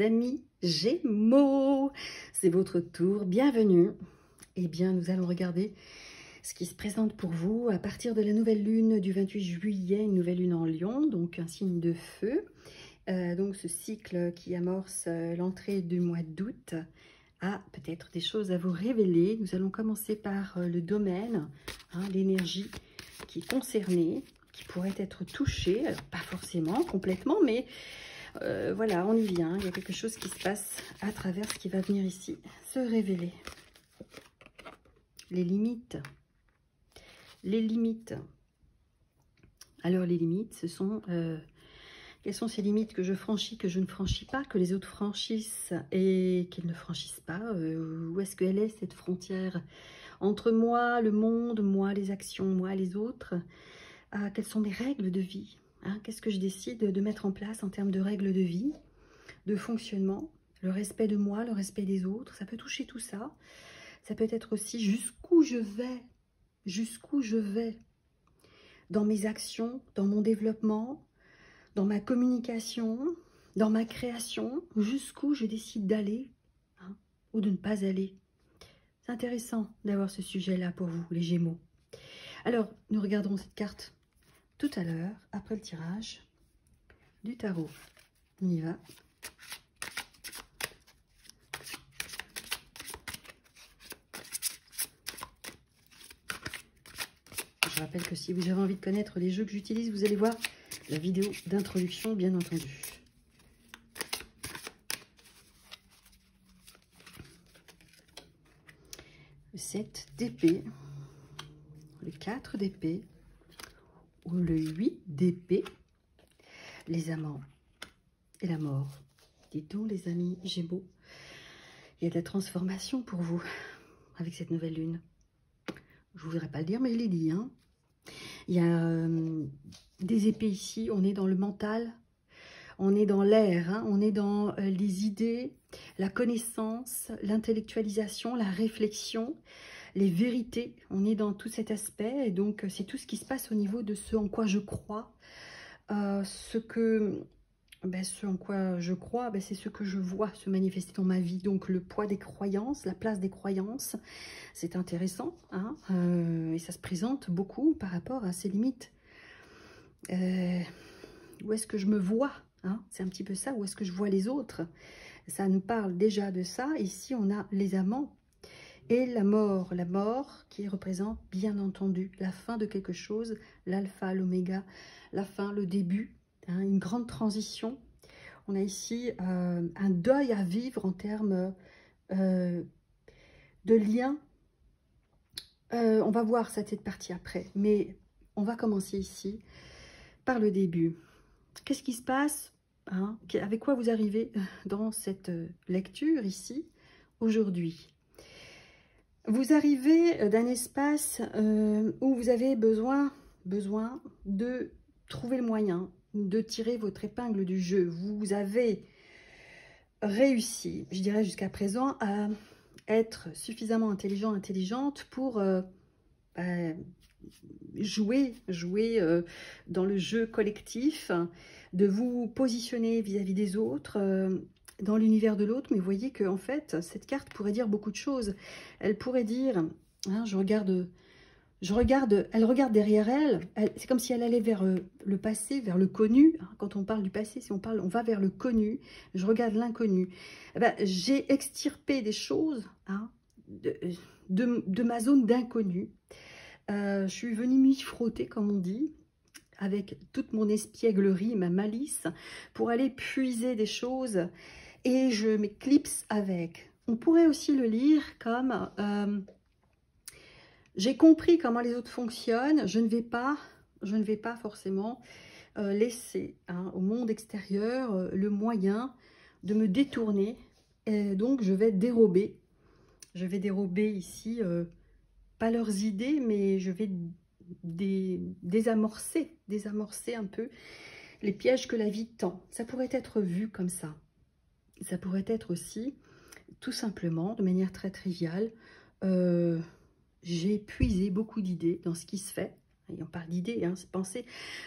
amis Gémeaux. C'est votre tour, bienvenue. Eh bien, nous allons regarder ce qui se présente pour vous à partir de la nouvelle lune du 28 juillet, une nouvelle lune en lion, donc un signe de feu. Euh, donc ce cycle qui amorce euh, l'entrée du mois d'août a peut-être des choses à vous révéler. Nous allons commencer par euh, le domaine, hein, l'énergie qui est concernée, qui pourrait être touchée, pas forcément complètement, mais voilà, on y vient. Il y a quelque chose qui se passe à travers ce qui va venir ici se révéler. Les limites. Les limites. Alors les limites, ce sont quelles sont ces limites que je franchis, que je ne franchis pas, que les autres franchissent et qu'ils ne franchissent pas? Euh, Où est-ce qu'elle est cette frontière entre moi, le monde, moi, les actions, moi, les autres? Ah, Quelles sont mes règles de vie? Hein? Qu'est-ce que je décide de mettre en place en termes de règles de vie, de fonctionnement Le respect de moi, le respect des autres, ça peut toucher tout ça. Ça peut être aussi jusqu'où je vais, jusqu'où je vais dans mes actions, dans mon développement, dans ma communication, dans ma création, jusqu'où je décide d'aller hein, ou de ne pas aller. C'est intéressant d'avoir ce sujet-là pour vous, les Gémeaux. Alors, nous regarderons cette carte tout à l'heure, après le tirage du tarot. On y va. Je rappelle que si vous avez envie de connaître les jeux que j'utilise, vous allez voir la vidéo d'introduction, bien entendu. Le 7 d'épée, le 4 d'épée le 8 d'épée, les amants et la mort. Dites donc les amis Gémeaux, il y a de la transformation pour vous avec cette nouvelle lune. Je ne voudrais pas le dire, mais je l'ai dit. Hein. Il y a euh, des épées ici, on est dans le mental, on est dans l'air, hein. on est dans euh, les idées, la connaissance, l'intellectualisation, la réflexion, les vérités. On est dans tout cet aspect et donc c'est tout ce qui se passe au niveau de ce en quoi je crois, euh, ce que ben, ce en quoi je crois, ben, c'est ce que je vois se manifester dans ma vie. Donc le poids des croyances, la place des croyances, c'est intéressant. Hein euh, et ça se présente beaucoup par rapport à ces limites. Euh, où est-ce que je me vois hein C'est un petit peu ça. Où est-ce que je vois les autres? Ça nous parle déjà de ça. Ici, on a les amants et la mort. La mort qui représente bien entendu la fin de quelque chose, l'alpha, l'oméga, la fin, le début Hein, une grande transition. On a ici euh, un deuil à vivre en termes euh, de lien. Euh, on va voir cette partie après, mais on va commencer ici par le début. Qu'est-ce qui se passe hein, Avec quoi vous arrivez dans cette lecture ici, aujourd'hui? Vous arrivez d'un espace où vous avez besoin, besoin de trouver le moyen de tirer votre épingle du jeu. Vous avez réussi, je dirais jusqu'à présent, à être suffisamment intelligent, intelligente pour euh, bah, jouer, jouer euh, dans le jeu collectif, de vous positionner vis-à-vis des autres, euh, dans l'univers de l'autre. Mais vous voyez que en fait, cette carte pourrait dire beaucoup de choses. Elle pourrait dire, hein, je regarde je regarde, elle regarde derrière elle, c'est comme si elle allait vers euh, le passé, vers le connu. Quand on parle du passé, si on parle, on va vers le connu. Je regarde l'inconnu. Eh ben, J'ai extirpé des choses hein, de, ma zone d'inconnu. Euh, je suis venue m'y frotter, comme on dit, avec toute mon espièglerie, ma malice, pour aller puiser des choses. Et je m'éclipse avec. On pourrait aussi le lire comme... Euh, j'ai compris comment les autres fonctionnent. Je ne vais pas, je ne vais pas forcément euh, laisser hein, au monde extérieur euh, le moyen de me détourner. Et donc, je vais dérober. Je vais dérober ici, pas leurs idées, mais je vais désamorcer, désamorcer un peu les pièges que la vie tend. Ça pourrait être vu comme ça. Ça pourrait être aussi, tout simplement, de manière très triviale, j'ai puisé beaucoup d'idées dans ce qui se fait. Et on parle d'idées, hein, pensées,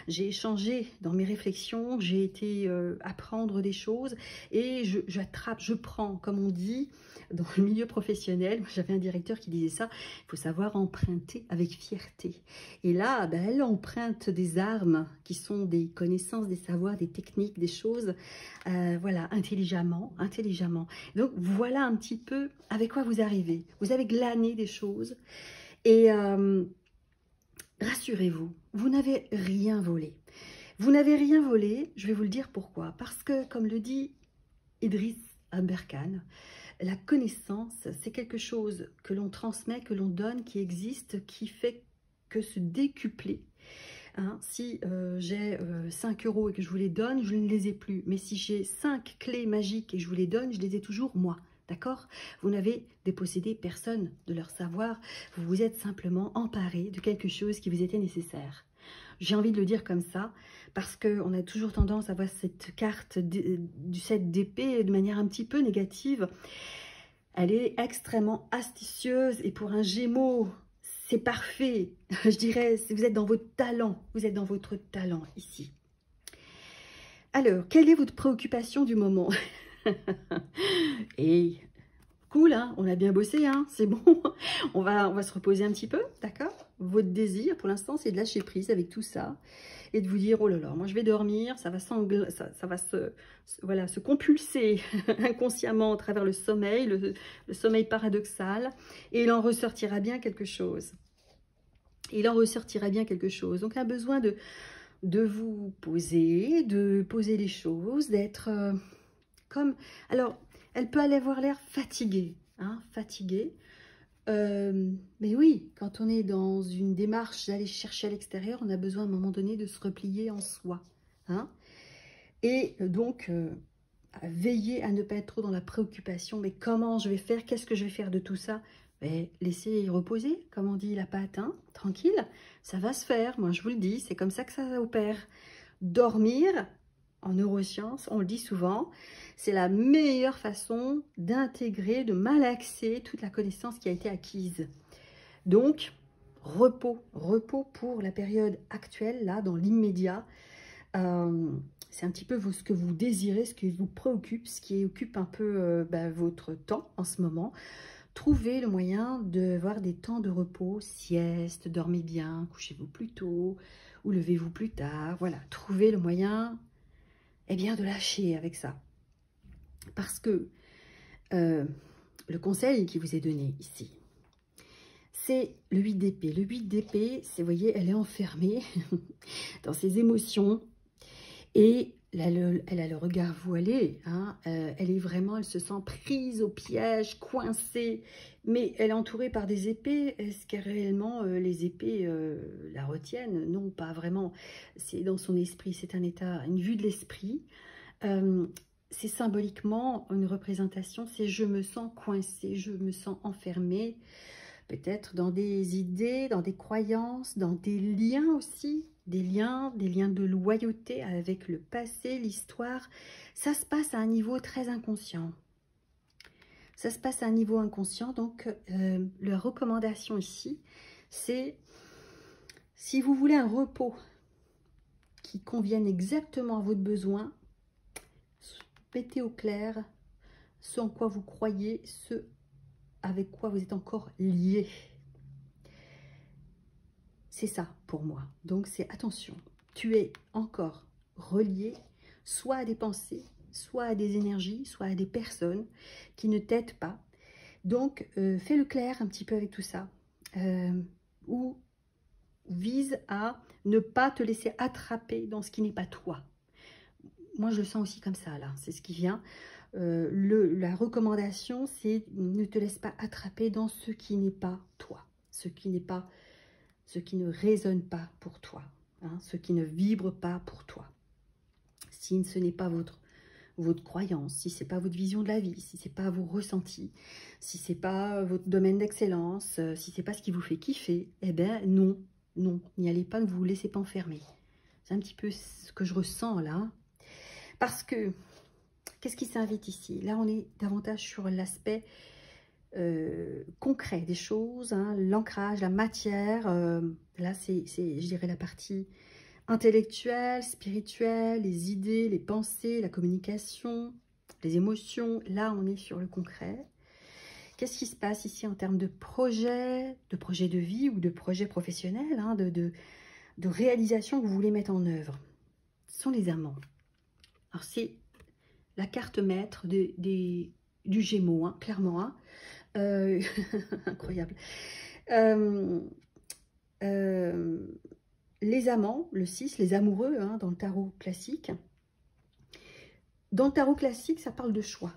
j'ai échangé dans mes réflexions, j'ai été euh, apprendre des choses et j'attrape, je, prends, comme on dit dans le milieu professionnel, j'avais un directeur qui disait ça, il faut savoir emprunter avec fierté. Et là, ben, elle emprunte des armes qui sont des connaissances, des savoirs, des techniques, des choses, euh, voilà, intelligemment, intelligemment. Donc voilà un petit peu avec quoi vous arrivez. Vous avez glané des choses et... Euh, rassurez-vous, vous, n'avez rien volé. Vous n'avez rien volé, je vais vous le dire pourquoi. Parce que, comme le dit Idriss Aberkan, la connaissance, c'est quelque chose que l'on transmet, que l'on donne, qui existe, qui fait que se décupler. Hein, si euh, j'ai 5 euh, euros et que je vous les donne, je ne les ai plus. Mais si j'ai 5 clés magiques et je vous les donne, je les ai toujours moi. D'accord? Vous n'avez dépossédé personne de leur savoir, vous vous êtes simplement emparé de quelque chose qui vous était nécessaire. J'ai envie de le dire comme ça, parce qu'on a toujours tendance à voir cette carte du 7 d'épée de manière un petit peu négative. Elle est extrêmement astucieuse, et pour un gémeau, c'est parfait. Je dirais, vous êtes dans votre talent, vous êtes dans votre talent ici. Alors, quelle est votre préoccupation du moment? Et cool, hein on a bien bossé, hein c'est bon. on, va, se reposer un petit peu, d'accord? Votre désir, pour l'instant, c'est de lâcher prise avec tout ça et de vous dire, oh là là, moi je vais dormir, ça va, ça, ça va se, voilà, se compulser inconsciemment à travers le sommeil, le, sommeil paradoxal, et il en ressortira bien quelque chose. Il en ressortira bien quelque chose. Donc, a besoin de, de vous poser, de poser les choses, d'être... Euh, alors, elle peut aller avoir l'air fatiguée, hein, fatiguée. Euh, mais oui, quand on est dans une démarche d'aller chercher à l'extérieur, on a besoin à un moment donné de se replier en soi. Hein. Et donc, euh, veiller à ne pas être trop dans la préoccupation. Mais comment je vais faire Qu'est-ce que je vais faire de tout ça? Mais laissez reposer, comme on dit la pâte, hein, tranquille, ça va se faire, moi je vous le dis, c'est comme ça que ça opère. Dormir, en neurosciences, on le dit souvent, c'est la meilleure façon d'intégrer, de malaxer toute la connaissance qui a été acquise. Donc, repos, repos pour la période actuelle, là, dans l'immédiat. Euh, c'est un petit peu ce que vous désirez, ce qui vous préoccupe, ce qui occupe un peu euh, bah, votre temps en ce moment. Trouvez le moyen de voir des temps de repos, sieste, dormez bien, couchez-vous plus tôt ou levez-vous plus tard. Voilà, trouvez le moyen eh bien, de lâcher avec ça. Parce que euh, le conseil qui vous est donné ici, c'est le 8 d'épée. Le 8 d'épée, vous voyez, elle est enfermée dans ses émotions et elle, a le regard voilé. Hein, euh, elle est vraiment, elle se sent prise au piège, coincée, mais elle est entourée par des épées. Est-ce que réellement euh, les épées la retiennent? Non, pas vraiment. C'est dans son esprit, c'est un état, une vue de l'esprit c'est symboliquement une représentation, c'est je me sens coincé, je me sens enfermé, peut-être dans des idées, dans des croyances, dans des liens aussi, des liens, des liens de loyauté avec le passé, l'histoire. Ça se passe à un niveau très inconscient. Ça se passe à un niveau inconscient, donc euh, la recommandation ici, c'est si vous voulez un repos qui convienne exactement à votre besoin, mettez au clair ce en quoi vous croyez, ce avec quoi vous êtes encore lié. C'est ça pour moi. Donc c'est attention, tu es encore relié soit à des pensées, soit à des énergies, soit à des personnes qui ne t'aident pas. Donc euh, fais le clair un petit peu avec tout ça. Euh, ou vise à ne pas te laisser attraper dans ce qui n'est pas toi moi, je le sens aussi comme ça, là. C'est ce qui vient. Euh, la recommandation, c'est ne te laisse pas attraper dans ce qui n'est pas toi. Ce qui n'est pas, ce qui ne résonne pas pour toi. Hein, ce qui ne vibre pas pour toi. Si ce n'est pas votre votre croyance, si c'est pas votre vision de la vie, si c'est pas vos ressentis, si c'est pas votre domaine d'excellence, euh, si c'est pas ce qui vous fait kiffer, eh ben non, non, n'y allez pas, ne vous laissez pas enfermer. C'est un petit peu ce que je ressens là, parce que, qu'est-ce qui s'invite ici? Là, on est davantage sur l'aspect euh, concret des choses, hein, l'ancrage, la matière. Euh, là, c'est, je dirais, la partie intellectuelle, spirituelle, les idées, les pensées, la communication, les émotions. Là, on est sur le concret. Qu'est-ce qui se passe ici en termes de projet, de projet de vie ou de projet professionnel, hein, de, de, de réalisation que vous voulez mettre en œuvre? Ce sont les amants. Alors, c'est la carte maître des, du Gémeaux, hein, clairement. Euh, incroyable. Euh, euh, les amants, le 6, les amoureux, hein, dans le tarot classique. Dans le tarot classique, ça parle de choix.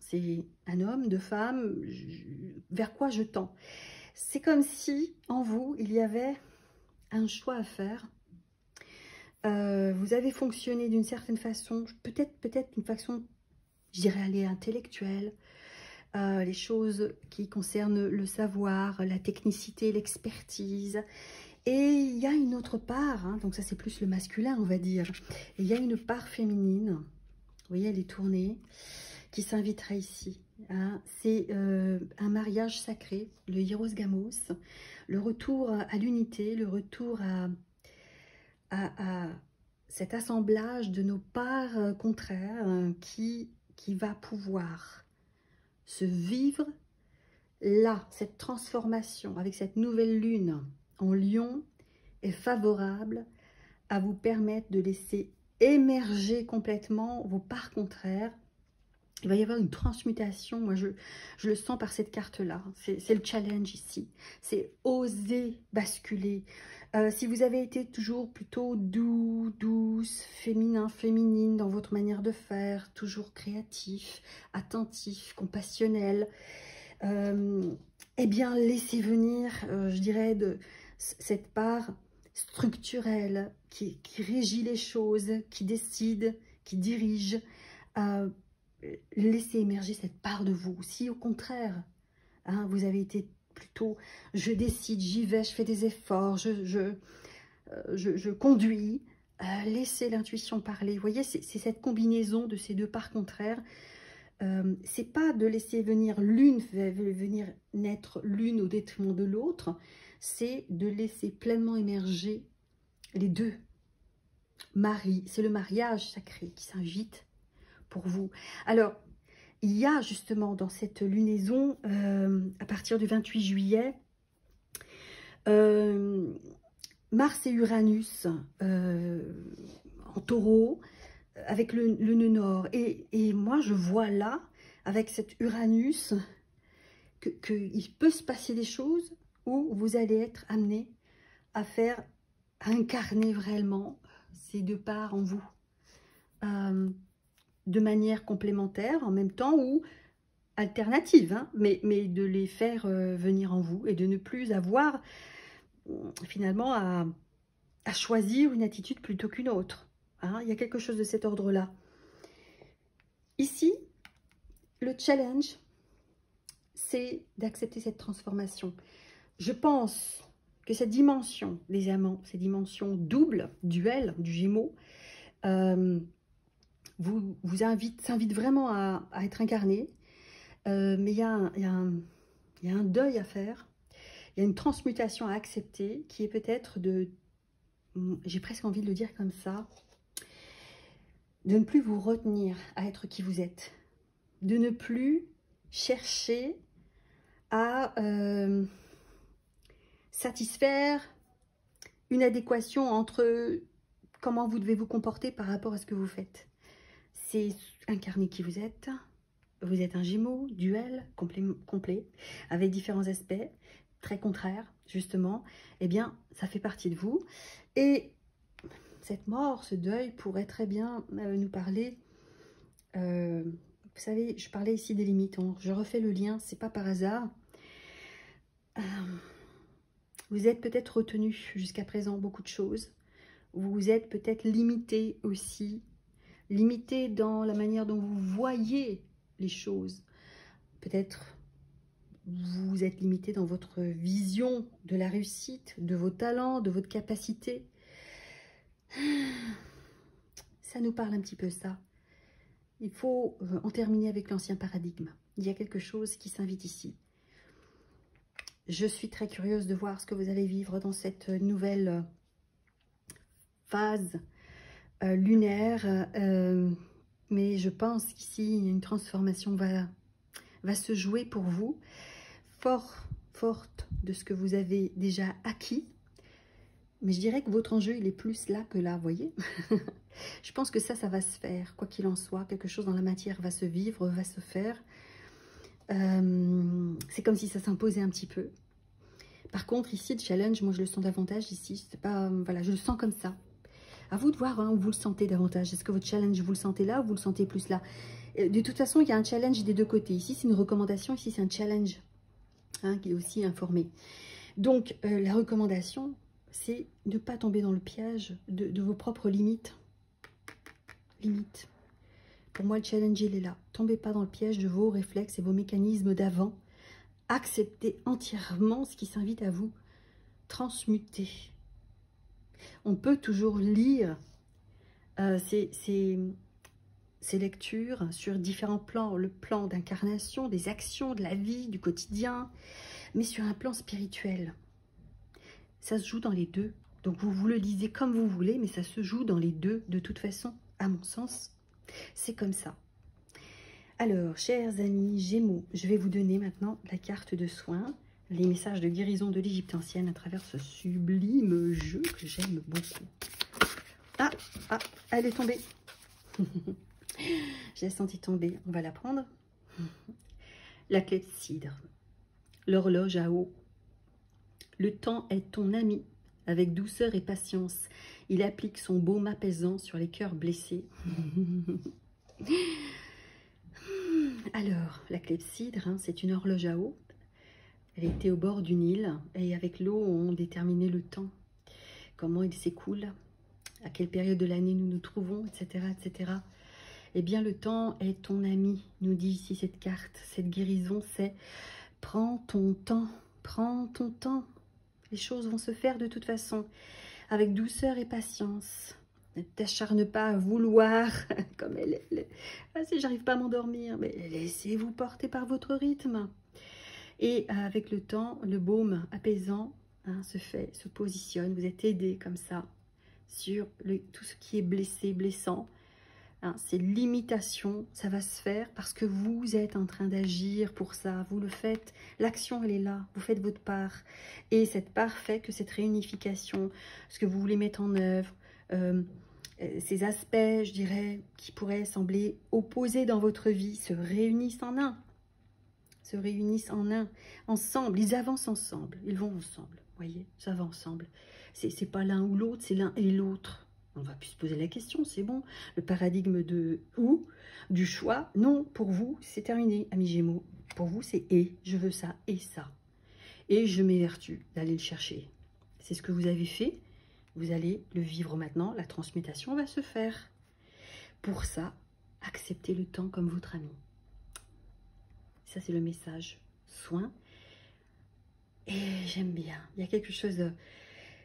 C'est un homme, deux femmes, vers quoi je tends. C'est comme si, en vous, il y avait un choix à faire. vous avez fonctionné d'une certaine façon, peut-être peut-être une façon je dirais, aller intellectuelle, euh, les choses qui concernent le savoir, la technicité, l'expertise. Et il y a une autre part, hein, donc ça c'est plus le masculin on va dire, il y a une part féminine, vous voyez elle est tournée, qui s'invitera ici. Hein. C'est euh, un mariage sacré, le Hieros Gamos, le retour à l'unité, le retour à, à, cet assemblage de nos parts contraires hein, qui qui va pouvoir se vivre là, cette transformation avec cette nouvelle lune en lion est favorable à vous permettre de laisser émerger complètement vos parts contraires. Il va y avoir une transmutation, moi je, je le sens par cette carte-là, c'est le challenge ici, c'est oser basculer, euh, si vous avez été toujours plutôt doux, douce, féminin, féminine dans votre manière de faire, toujours créatif, attentif, compassionnel, euh, eh bien laissez venir, euh, je dirais, de cette part structurelle qui, régit les choses, qui décide, qui dirige. laissez émerger cette part de vous. Si au contraire, hein, vous avez été plutôt je décide, j'y vais, je fais des efforts, je, je, euh, je, conduis. Euh, laissez l'intuition parler. Vous voyez, c'est cette combinaison de ces deux parts contraires. Euh, c'est pas de laisser venir l'une, venir naître l'une au détriment de l'autre, c'est de laisser pleinement émerger les deux. Marie, c'est le mariage sacré qui s'invite pour vous. Alors, il y a justement dans cette lunaison, euh, à partir du 28 juillet, euh, Mars et Uranus euh, en taureau, avec le, nœud nord. Et, moi, je vois là, avec cet Uranus, qu'il peut se passer des choses où vous allez être amené à faire, à incarner vraiment ces deux parts en vous de manière complémentaire en même temps ou alternative, hein, mais, de les faire euh, venir en vous et de ne plus avoir finalement à, choisir une attitude plutôt qu'une autre. Hein. Il y a quelque chose de cet ordre-là. Ici, le challenge, c'est d'accepter cette transformation. Je pense que cette dimension des amants, cette dimension double, duel, du gémeaux, euh, vous, invite, s'invite vraiment à, être incarné. Euh, mais il y, a un, deuil à faire. Il y a une transmutation à accepter qui est peut-être de, j'ai presque envie de le dire comme ça, de ne plus vous retenir à être qui vous êtes. De ne plus chercher à euh, satisfaire une adéquation entre comment vous devez vous comporter par rapport à ce que vous faites c'est incarner qui vous êtes. Vous êtes un Gémeaux, duel, complet, complet, avec différents aspects, très contraires, justement. Eh bien, ça fait partie de vous. Et cette mort, ce deuil, pourrait très bien euh, nous parler... Euh, vous savez, je parlais ici des limites. je refais le lien, c'est pas par hasard. Euh, vous êtes peut-être retenu jusqu'à présent beaucoup de choses. Vous êtes peut-être limité aussi limité dans la manière dont vous voyez les choses. Peut-être vous êtes limité dans votre vision de la réussite, de vos talents, de votre capacité. Ça nous parle un petit peu ça. Il faut euh, en terminer avec l'ancien paradigme. Il y a quelque chose qui s'invite ici. Je suis très curieuse de voir ce que vous allez vivre dans cette nouvelle phase euh, lunaire. Euh, mais je pense qu'ici, une transformation va, va se jouer pour vous. Fort, forte de ce que vous avez déjà acquis. Mais je dirais que votre enjeu, il est plus là que là, voyez Je pense que ça, ça va se faire, quoi qu'il en soit. Quelque chose dans la matière va se vivre, va se faire. Euh, c'est comme si ça s'imposait un petit peu. Par contre, ici, le challenge, moi, je le sens davantage ici. Pas, voilà, je le sens comme ça. À vous de voir hein, où vous le sentez davantage. Est-ce que votre challenge, vous le sentez là ou vous le sentez plus là? Euh, De toute façon, il y a un challenge des deux côtés. Ici, c'est une recommandation. Ici, c'est un challenge hein, qui est aussi informé. Donc, euh, la recommandation, c'est ne pas tomber dans le piège de, vos propres limites. Limites. Pour moi, le challenge, il est là. Tombez pas dans le piège de vos réflexes et vos mécanismes d'avant. Acceptez entièrement ce qui s'invite à vous transmuter on peut toujours lire euh, ces, lectures sur différents plans, le plan d'incarnation, des actions, de la vie, du quotidien, mais sur un plan spirituel. Ça se joue dans les deux. Donc vous vous le lisez comme vous voulez, mais ça se joue dans les deux de toute façon, à mon sens. C'est comme ça. Alors, chers amis Gémeaux, je vais vous donner maintenant la carte de soins les messages de guérison de l'Égypte ancienne à travers ce sublime jeu que j'aime beaucoup. Ah, ah, elle est tombée. J'ai senti tomber. On va la prendre. La clé de cidre. L'horloge à eau. Le temps est ton ami. Avec douceur et patience, il applique son baume apaisant sur les cœurs blessés. Alors, la cidre, hein, c'est une horloge à eau elle était au bord du Nil et avec l'eau, on déterminait le temps, comment il s'écoule, à quelle période de l'année nous nous trouvons, etc., etc. Eh bien, le temps est ton ami, nous dit ici cette carte. Cette guérison, c'est prends ton temps, prends ton temps. Les choses vont se faire de toute façon, avec douceur et patience. Ne t'acharne pas à vouloir, comme elle est. Ah, si j'arrive pas à m'endormir, mais laissez-vous porter par votre rythme. Et avec le temps, le baume apaisant hein, se fait, se positionne. Vous êtes aidé comme ça sur tout ce qui est blessé, blessant. Hein, ces limitations, ça va se faire parce que vous êtes en train d'agir pour ça. Vous le faites. L'action, elle est là. Vous faites votre part. Et cette part fait que cette réunification, ce que vous voulez mettre en œuvre, euh, euh, ces aspects, je dirais, qui pourraient sembler opposés dans votre vie, se réunissent en un se réunissent en un, ensemble, ils avancent ensemble, ils vont ensemble, voyez, ça va ensemble. C'est pas l'un ou l'autre, c'est l'un et l'autre. On va plus se poser la question, c'est bon. Le paradigme de ou, du choix, non, pour vous, c'est terminé, amis Gémeaux. Pour vous, c'est et, je veux ça et ça. Et je m'évertue d'aller le chercher. C'est ce que vous avez fait, vous allez le vivre maintenant, la transmutation va se faire. Pour ça, acceptez le temps comme votre ami. Ça, c'est le message soin. Et j'aime bien. Il y a quelque chose...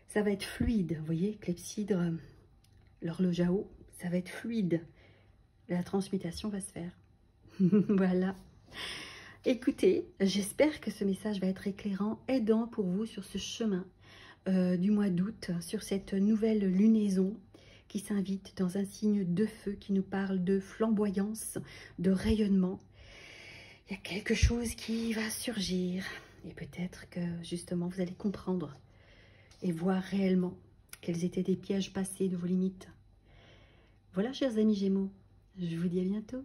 Ça va être fluide, vous voyez, clepsydre, l'horloge à eau, ça va être fluide. La transmutation va se faire. voilà. Écoutez, j'espère que ce message va être éclairant, aidant pour vous sur ce chemin euh, du mois d'août, sur cette nouvelle lunaison qui s'invite dans un signe de feu qui nous parle de flamboyance, de rayonnement, il y a quelque chose qui va surgir. Et peut-être que justement, vous allez comprendre et voir réellement quels étaient des pièges passés de vos limites. Voilà, chers amis Gémeaux, je vous dis à bientôt.